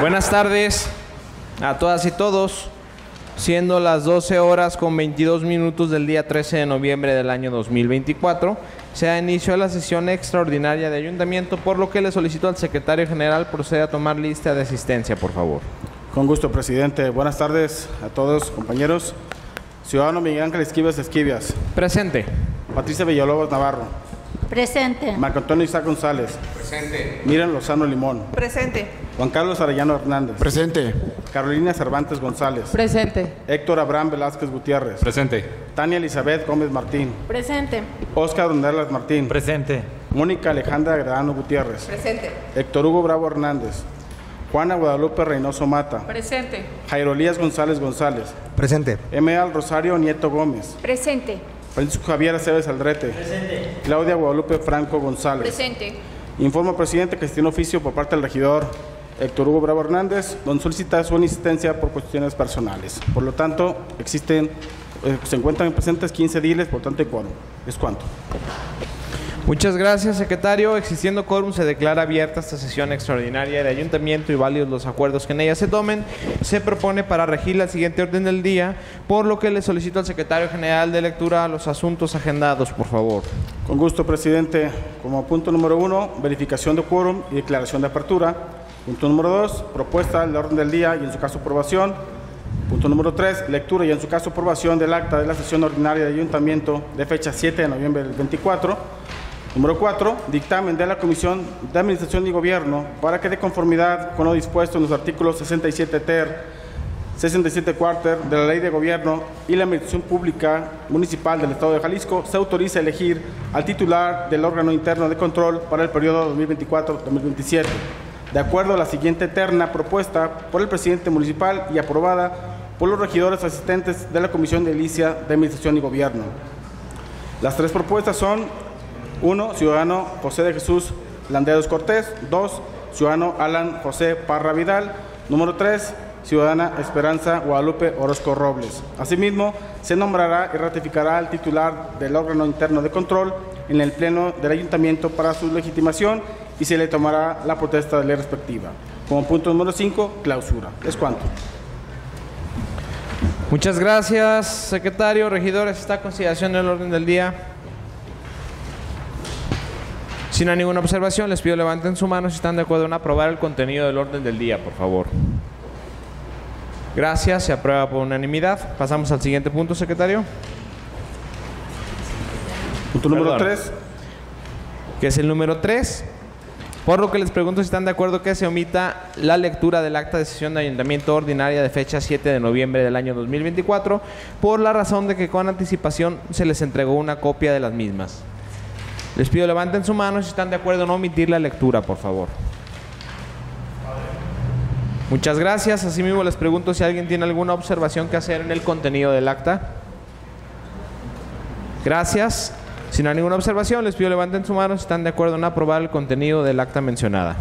Buenas tardes a todas y todos. Siendo las 12 horas con 22 minutos del día 13 de noviembre del año 2024, se ha iniciado la sesión extraordinaria de ayuntamiento, por lo que le solicito al secretario general proceda a tomar lista de asistencia, por favor. Con gusto, presidente. Buenas tardes a todos, compañeros. Ciudadano Miguel Ángel Esquives Esquivias. Presente. Patricia Villalobos Navarro. Presente. Marco Antonio Isaac González. Presente. Miren Lozano Limón. Presente. Juan Carlos Arellano Hernández. Presente. Carolina Cervantes González. Presente. Héctor Abraham Velázquez Gutiérrez. Presente. Tania Elizabeth Gómez Martín. Presente. Oscar Donderlas Martín. Presente. Mónica Alejandra Gradano Gutiérrez. Presente. Héctor Hugo Bravo Hernández. Juana Guadalupe Reynoso Mata. Presente. Jairo Elías González González. Presente. M. Al Rosario Nieto Gómez. Presente. Francisco Javier Aceves Aldrete. Presente. Claudia Guadalupe Franco González. Presente. Informo, presidente, que se tiene oficio por parte del regidor Héctor Hugo Bravo Hernández, donde solicita su insistencia por cuestiones personales. Por lo tanto, existen, eh, se encuentran presentes 15 diles, por tanto, hay quórum. ¿Es cuánto? Muchas gracias, secretario. Existiendo quórum, se declara abierta esta sesión extraordinaria de ayuntamiento y válidos los acuerdos que en ella se tomen. Se propone para regir la siguiente orden del día, por lo que le solicito al secretario general de lectura los asuntos agendados, por favor. Con gusto, presidente. Como punto número uno, verificación de quórum y declaración de apertura. Punto número dos, propuesta del orden del día y en su caso aprobación. Punto número tres, lectura y en su caso aprobación del acta de la sesión ordinaria de ayuntamiento de fecha 7 de noviembre del 24. Número 4. Dictamen de la Comisión de Administración y Gobierno para que de conformidad con lo dispuesto en los artículos 67 ter, 67 cuarter de la Ley de Gobierno y la Administración Pública Municipal del Estado de Jalisco se autoriza a elegir al titular del órgano interno de control para el periodo 2024-2027, de acuerdo a la siguiente terna propuesta por el presidente municipal y aprobada por los regidores asistentes de la Comisión de Elicia de Administración y Gobierno. Las tres propuestas son 1. Ciudadano José de Jesús Landeros Cortés. 2. Ciudadano Alan José Parra Vidal. Número 3. Ciudadana Esperanza Guadalupe Orozco Robles. Asimismo, se nombrará y ratificará al titular del órgano interno de control en el Pleno del Ayuntamiento para su legitimación y se le tomará la protesta de ley respectiva. Como punto número 5, clausura. ¿Es cuánto? Muchas gracias, secretario. Regidores, está a consideración del orden del día. Si no hay ninguna observación, les pido levanten su mano si están de acuerdo en aprobar el contenido del orden del día, por favor. Gracias, se aprueba por unanimidad. Pasamos al siguiente punto, secretario, Punto número Perdón. 3. que es el número 3. Por lo que les pregunto si están de acuerdo que se omita la lectura del acta de sesión de ayuntamiento ordinaria de fecha 7 de noviembre del año 2024, por la razón de que con anticipación se les entregó una copia de las mismas. Les pido levanten su mano si están de acuerdo en omitir la lectura, por favor. Muchas gracias. Asimismo les pregunto si alguien tiene alguna observación que hacer en el contenido del acta. Gracias. Si no hay ninguna observación, les pido levanten su mano si están de acuerdo en aprobar el contenido del acta mencionada.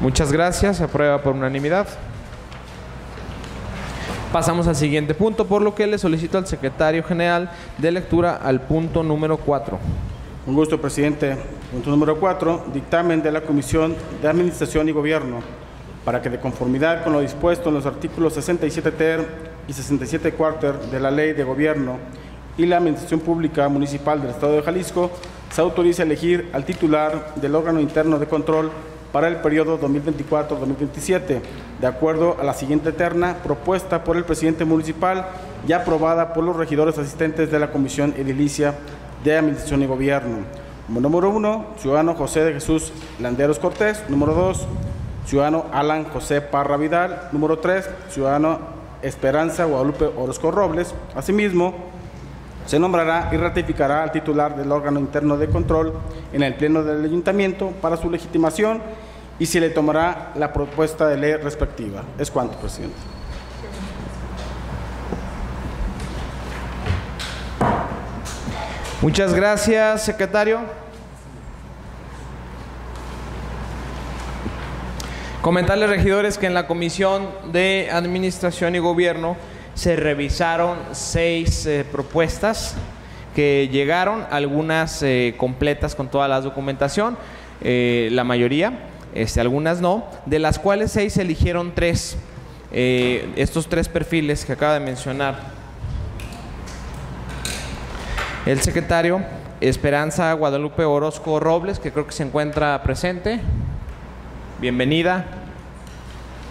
Muchas gracias. Se aprueba por unanimidad. Pasamos al siguiente punto, por lo que le solicito al secretario general de lectura al punto número 4. Un gusto, presidente. Punto número 4. Dictamen de la Comisión de Administración y Gobierno para que de conformidad con lo dispuesto en los artículos 67 ter y 67 cuarter de la Ley de Gobierno y la Administración Pública Municipal del Estado de Jalisco, se autoriza a elegir al titular del órgano interno de control para el periodo 2024-2027, de acuerdo a la siguiente terna propuesta por el presidente municipal y aprobada por los regidores asistentes de la Comisión Edilicia de Administración y Gobierno. Número uno, ciudadano José de Jesús Landeros Cortés. Número dos, ciudadano Alan José Parra Vidal. Número tres, ciudadano Esperanza Guadalupe Orozco Robles. Asimismo, se nombrará y ratificará al titular del órgano interno de control en el Pleno del Ayuntamiento para su legitimación y se le tomará la propuesta de ley respectiva. Es cuanto, presidente. Muchas gracias, secretario. Comentarles, regidores, que en la Comisión de Administración y Gobierno se revisaron seis eh, propuestas que llegaron, algunas eh, completas con toda la documentación, eh, la mayoría. este, algunas no, de las cuales seis se eligieron tres. Eh, estos tres perfiles que acaba de mencionar el secretario Esperanza Guadalupe Orozco Robles, que creo que se encuentra presente. Bienvenida,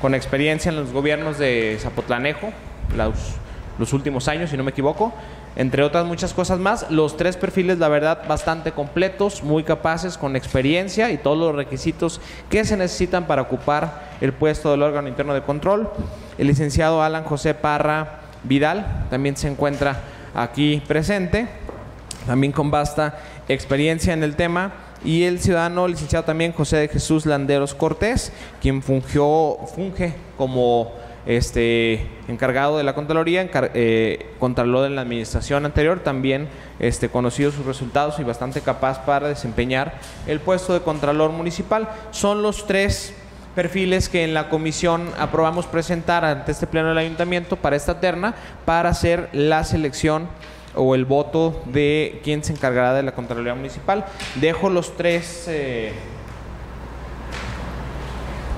con experiencia en los gobiernos de Zapotlanejo, los, últimos años, si no me equivoco entre otras muchas cosas más. Los tres perfiles, la verdad, bastante completos, muy capaces, con experiencia y todos los requisitos que se necesitan para ocupar el puesto del órgano interno de control. El licenciado Alan José Parra Vidal también se encuentra aquí presente, también con vasta experiencia en el tema. Y el ciudadano licenciado también José de Jesús Landeros Cortés, quien fungió, funge como este, encargado de la Contraloría, eh, Contralor en la administración anterior, también este, conocido sus resultados y bastante capaz para desempeñar el puesto de Contralor Municipal. Son los tres perfiles que en la comisión aprobamos presentar ante este pleno del ayuntamiento para esta terna para hacer la selección o el voto de quién se encargará de la Contraloría Municipal. Dejo los tres... Eh,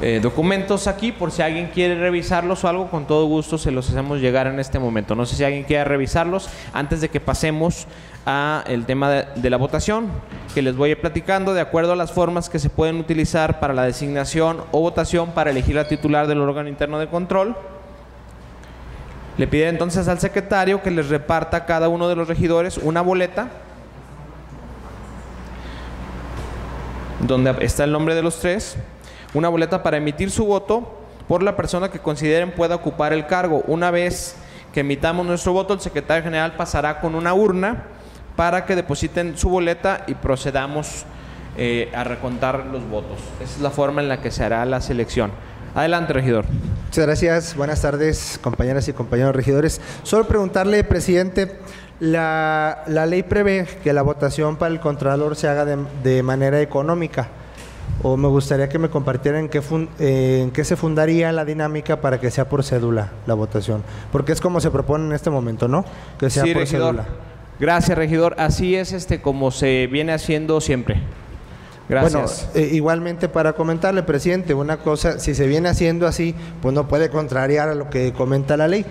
eh, documentos aquí por si alguien quiere revisarlos o algo, con todo gusto se los hacemos llegar en este momento. No sé si alguien quiere revisarlos antes de que pasemos a el tema de, la votación que les voy platicando de acuerdo a las formas que se pueden utilizar para la designación o votación para elegir la titular del órgano interno de control. Le pide entonces al secretario que les reparta a cada uno de los regidores una boleta donde está el nombre de los tres una boleta para emitir su voto por la persona que consideren pueda ocupar el cargo. Una vez que emitamos nuestro voto, el secretario general pasará con una urna para que depositen su boleta y procedamos eh, a recontar los votos. Esa es la forma en la que se hará la selección. Adelante, regidor. Muchas gracias. Buenas tardes, compañeras y compañeros regidores. Solo preguntarle, presidente, la, ley prevé que la votación para el Contralor se haga de manera económica o me gustaría que me compartieran en qué, eh, en qué se fundaría la dinámica para que sea por cédula la votación. Porque es como se propone en este momento, ¿no? Que sea por cédula. Gracias, regidor. Así es este como se viene haciendo siempre. Gracias. Bueno, eh, igualmente para comentarle, presidente, una cosa, si se viene haciendo así, pues no puede contrariar a lo que comenta la ley.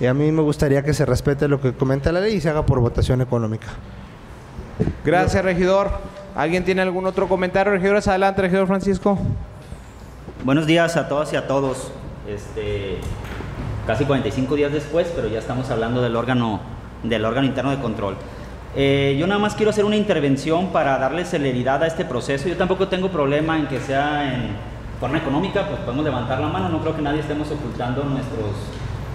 Y a mí me gustaría que se respete lo que comenta la ley y se haga por votación económica. Gracias, regidor. ¿Alguien tiene algún otro comentario? Regidores, adelante, regidor Francisco. Buenos días a todas y a todos. Este, casi 45 días después, pero ya estamos hablando del órgano, del órgano interno de control. Eh, yo nada más quiero hacer una intervención para darle celeridad a este proceso. Yo tampoco tengo problema en que sea en forma económica, pues podemos levantar la mano. No creo que nadie estemos ocultando nuestros,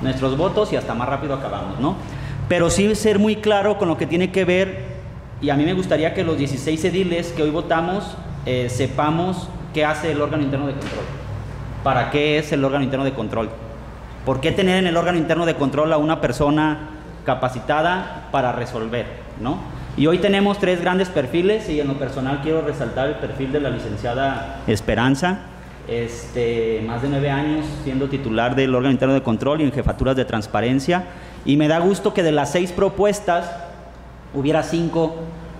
nuestros votos y hasta más rápido acabamos, ¿no? Pero sí ser muy claro con lo que tiene que ver y a mí me gustaría que los 16 ediles que hoy votamos eh, sepamos qué hace el órgano interno de control. ¿Para qué es el órgano interno de control? ¿Por qué tener en el órgano interno de control a una persona capacitada para resolver? ¿no? Y hoy tenemos tres grandes perfiles y en lo personal quiero resaltar el perfil de la licenciada Esperanza, este, más de nueve años siendo titular del órgano interno de control y en jefaturas de transparencia. Y me da gusto que de las seis propuestas hubiera cinco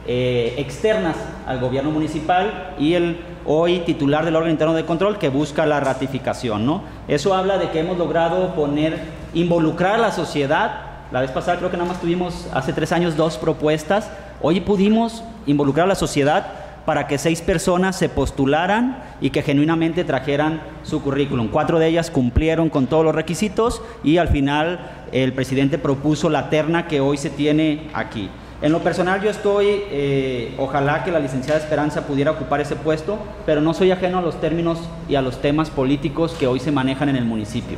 eh, externas al gobierno municipal y el hoy titular del órgano interno de control que busca la ratificación. ¿no? Eso habla de que hemos logrado poner, involucrar a la sociedad. La vez pasada creo que nada más tuvimos hace tres años dos propuestas. Hoy pudimos involucrar a la sociedad para que seis personas se postularan y que genuinamente trajeran su currículum. Cuatro de ellas cumplieron con todos los requisitos y al final el presidente propuso la terna que hoy se tiene aquí. En lo personal yo estoy, eh, ojalá que la licenciada Esperanza pudiera ocupar ese puesto, pero no soy ajeno a los términos y a los temas políticos que hoy se manejan en el municipio.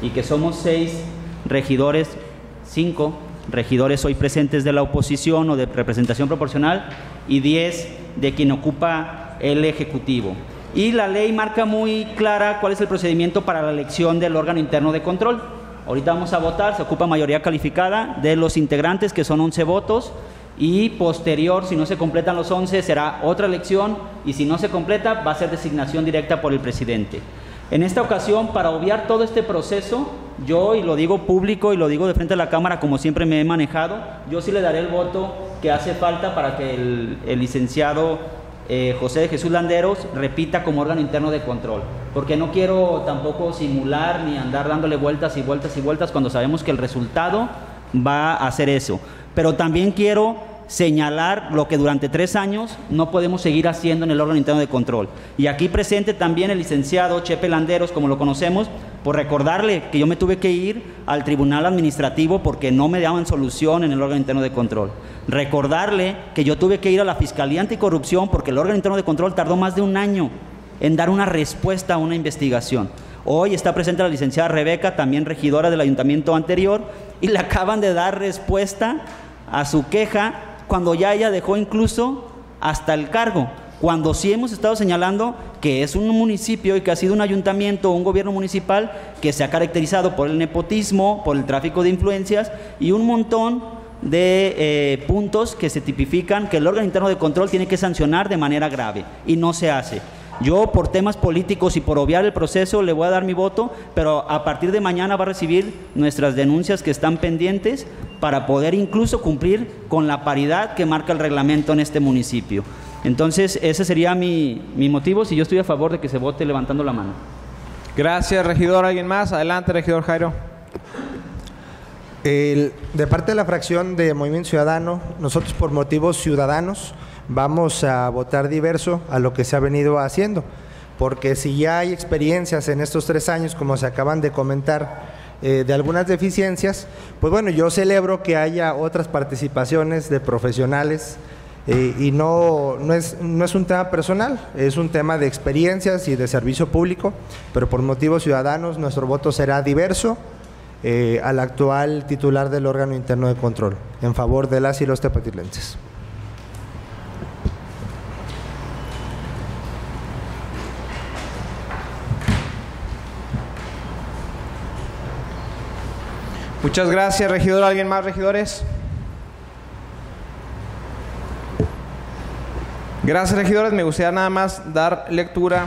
Y que somos seis regidores, cinco regidores hoy presentes de la oposición o de representación proporcional y diez de quien ocupa el Ejecutivo. Y la ley marca muy clara cuál es el procedimiento para la elección del órgano interno de control Ahorita vamos a votar, se ocupa mayoría calificada de los integrantes, que son 11 votos, y posterior, si no se completan los 11, será otra elección, y si no se completa, va a ser designación directa por el presidente. En esta ocasión, para obviar todo este proceso, yo, y lo digo público y lo digo de frente a la Cámara como siempre me he manejado, yo sí le daré el voto que hace falta para que el, licenciado eh, José de Jesús Landeros repita como órgano interno de control, porque no quiero tampoco simular ni andar dándole vueltas y vueltas y vueltas cuando sabemos que el resultado va a ser eso. Pero también quiero señalar lo que durante tres años no podemos seguir haciendo en el órgano interno de control. Y aquí presente también el licenciado Chepe Landeros, como lo conocemos, por recordarle que yo me tuve que ir al tribunal administrativo porque no me daban solución en el órgano interno de control. Recordarle que yo tuve que ir a la Fiscalía Anticorrupción porque el órgano interno de control tardó más de un año en dar una respuesta a una investigación. Hoy está presente la licenciada Rebeca, también regidora del ayuntamiento anterior, y le acaban de dar respuesta a su queja cuando ya ella dejó incluso hasta el cargo, cuando sí hemos estado señalando que es un municipio y que ha sido un ayuntamiento o un gobierno municipal que se ha caracterizado por el nepotismo, por el tráfico de influencias y un montón de eh, puntos que se tipifican que el órgano interno de control tiene que sancionar de manera grave y no se hace. Yo por temas políticos y por obviar el proceso le voy a dar mi voto, pero a partir de mañana va a recibir nuestras denuncias que están pendientes para poder incluso cumplir con la paridad que marca el reglamento en este municipio. Entonces, ese sería mi, mi motivo si yo estoy a favor de que se vote levantando la mano. Gracias, regidor. ¿Alguien más? Adelante, regidor Jairo. El- de parte de la fracción de Movimiento Ciudadano, nosotros por motivos ciudadanos vamos a votar diverso a lo que se ha venido haciendo, porque si ya hay experiencias en estos tres años, como se acaban de comentar, eh, de algunas deficiencias, pues bueno, yo celebro que haya otras participaciones de profesionales eh, y no, no, es, no es un tema personal, es un tema de experiencias y de servicio público, pero por motivos ciudadanos nuestro voto será diverso eh, al actual titular del órgano interno de control, en favor de las y los tepatilenses. Muchas gracias, regidor. ¿Alguien más, regidores? Gracias, regidores. Me gustaría nada más dar lectura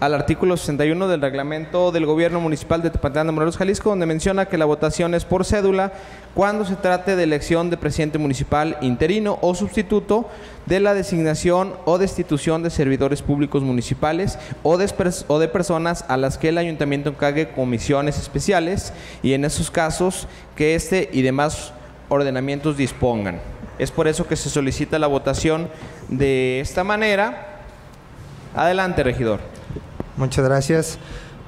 al artículo 61 del reglamento del gobierno municipal de Tepatitlán de Morelos, Jalisco, donde menciona que la votación es por cédula cuando se trate de elección de presidente municipal interino o sustituto de la designación o destitución de servidores públicos municipales o de, o de personas a las que el ayuntamiento encargue comisiones especiales y en esos casos que este y demás ordenamientos dispongan. Es por eso que se solicita la votación de esta manera. Adelante, regidor. Muchas gracias.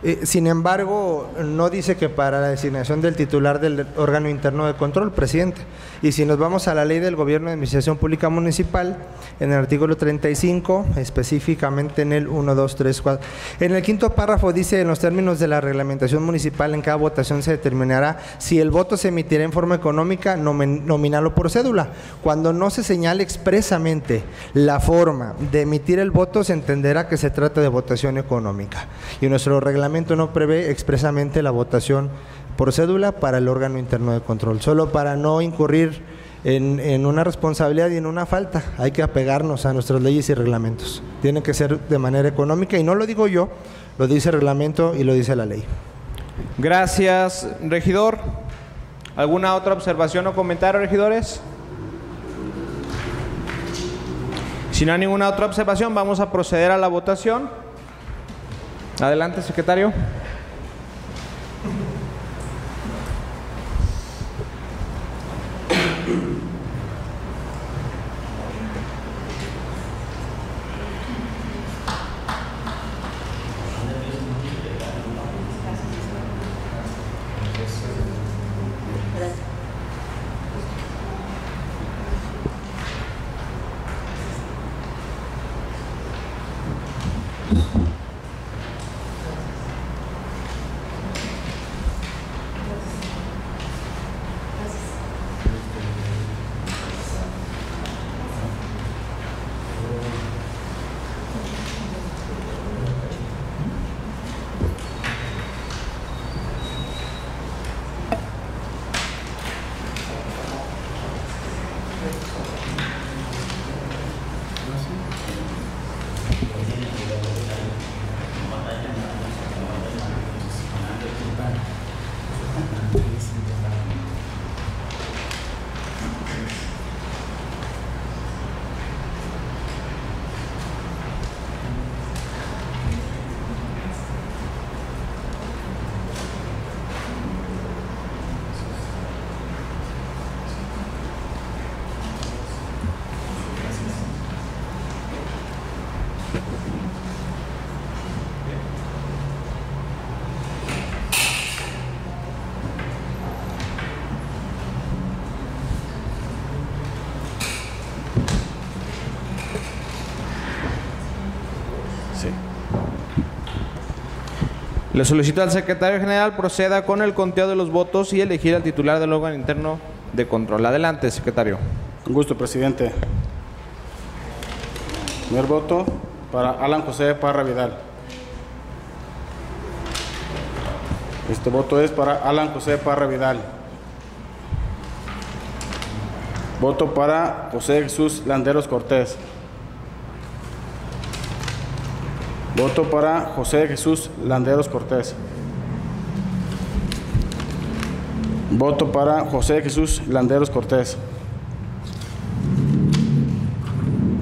Eh, sin embargo, no dice que para la designación del titular del órgano interno de control, presidente. Y si nos vamos a la ley del Gobierno de Administración Pública Municipal, en el artículo 35, específicamente en el 1, 2, 3, 4, en el quinto párrafo dice, en los términos de la reglamentación municipal, en cada votación se determinará si el voto se emitirá en forma económica, nomin- nominal por cédula. Cuando no se señale expresamente la forma de emitir el voto, se entenderá que se trata de votación económica. Y nuestro reglamento no prevé expresamente la votación por cédula para el órgano interno de control, solo para no incurrir en, en una responsabilidad y en una falta. Hay que apegarnos a nuestras leyes y reglamentos. Tiene que ser de manera económica y no lo digo yo, lo dice el reglamento y lo dice la ley. Gracias, regidor. ¿Alguna otra observación o comentario, regidores? Si no hay ninguna otra observación, vamos a proceder a la votación. Adelante, secretario. Le solicito al secretario general proceda con el conteo de los votos y elegir al titular del órgano interno de control. Adelante, secretario. Con gusto, presidente. Primer voto para Alan José Parra Vidal. Este voto es para Alan José Parra Vidal. Voto para José Jesús Landeros Cortés. Voto para José Jesús Landeros Cortés. Voto para José Jesús Landeros Cortés.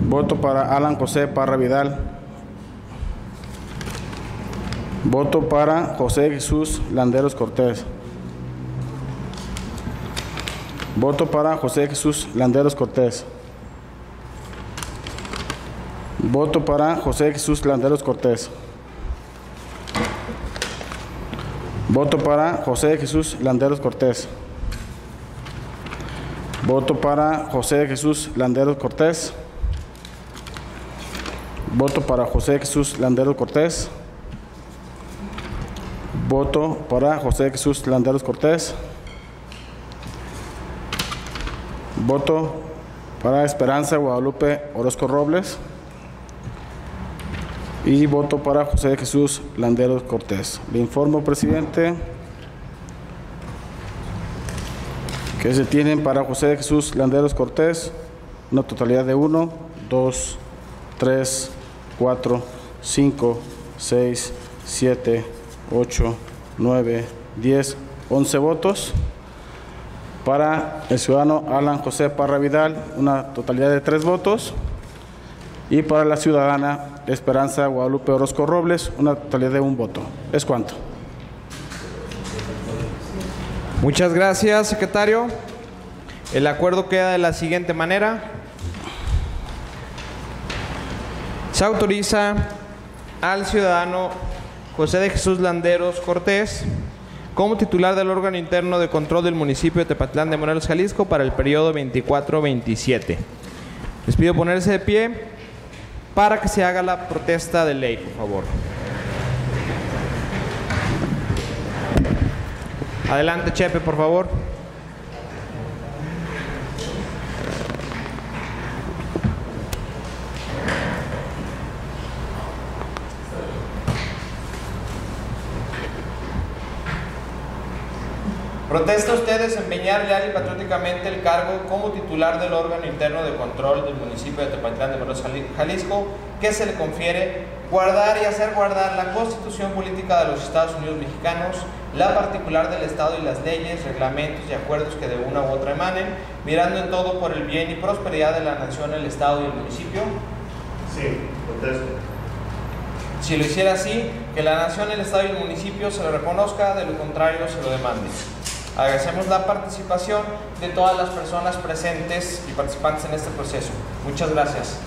Voto para Alan José Parra Vidal. Voto para José Jesús Landeros Cortés. Voto para José Jesús Landeros Cortés. Voto para José Jesús Landeros Cortés. Voto para José Jesús Landeros Cortés. Voto para José Jesús Landeros Cortés. Voto para José Jesús Landeros Cortés. Voto para José Jesús Landeros Cortés. Voto para Esperanza Guadalupe Orozco Robles. Y voto para José Jesús Landeros Cortés. Le informo, presidente, que se tienen para José Jesús Landeros Cortés una totalidad de 1, 2, 3, 4, 5, 6, 7, 8, 9, 10, 11 votos. Para el ciudadano Alan José Parra Vidal, una totalidad de 3 votos. Y para la ciudadana Esperanza Guadalupe Orozco Robles, una totalidad de un voto. ¿Es cuánto? Muchas gracias, secretario. El acuerdo queda de la siguiente manera. Se autoriza al ciudadano José de Jesús Landeros Cortés como titular del órgano interno de control del municipio de Tepatlán de Morelos, Jalisco, para el periodo 24-27. Les pido ponerse de pie para que se haga la protesta de ley, por favor. Adelante, Chepe, por favor. ¿Protesta usted desempeñar leal y patrióticamente el cargo como titular del órgano interno de control del municipio de Tepatlán de Morelos, Jalisco, que se le confiere guardar y hacer guardar la constitución política de los Estados Unidos mexicanos, la particular del Estado y las leyes, reglamentos y acuerdos que de una u otra emanen, mirando en todo por el bien y prosperidad de la nación, el Estado y el municipio? Sí, protesto. Si lo hiciera así, que la nación, el Estado y el municipio se lo reconozca, de lo contrario se lo demande. Agradecemos la participación de todas las personas presentes y participantes en este proceso. Muchas gracias.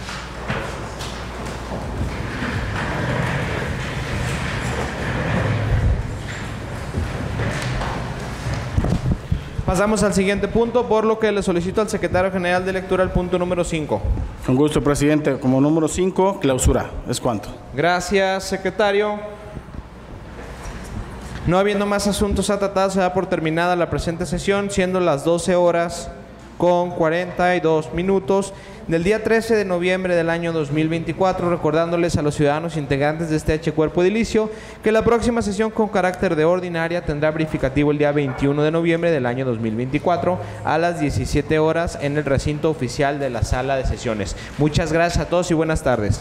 Pasamos al siguiente punto, por lo que le solicito al secretario general de lectura el punto número 5. Con gusto, presidente. Como número 5, clausura. ¿Es cuánto? Gracias, secretario. No habiendo más asuntos a tratar, se da por terminada la presente sesión, siendo las 12 horas con 42 minutos del día 13 de noviembre del año 2024, recordándoles a los ciudadanos integrantes de este H cuerpo edilicio que la próxima sesión con carácter de ordinaria tendrá verificativo el día 21 de noviembre del año 2024 a las 17 horas en el recinto oficial de la sala de sesiones. Muchas gracias a todos y buenas tardes.